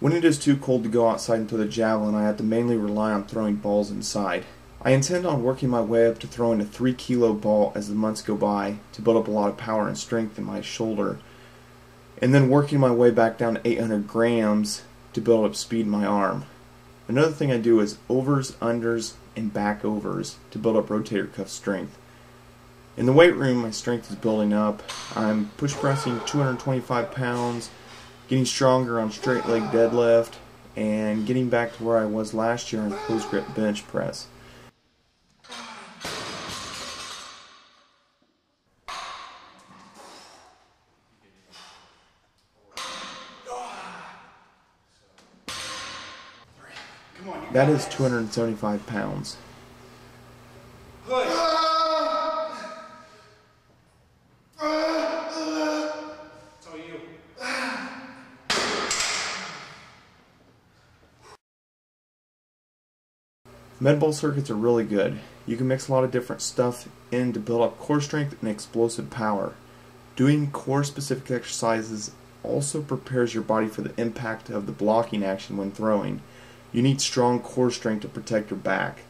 When it is too cold to go outside and throw the javelin, I have to mainly rely on throwing balls inside. I intend on working my way up to throwing a 3 kilo ball as the months go by to build up a lot of power and strength in my shoulder, and then working my way back down to 800 grams to build up speed in my arm. Another thing I do is overs, unders, and back overs to build up rotator cuff strength. In the weight room, my strength is building up. I'm push pressing 225 pounds, getting stronger on straight leg deadlift, and getting back to where I was last year on close grip bench press. That is 275 pounds. Ball circuits are really good. You can mix a lot of different stuff in to build up core strength and explosive power. Doing core specific exercises also prepares your body for the impact of the blocking action when throwing. You need strong core strength to protect your back.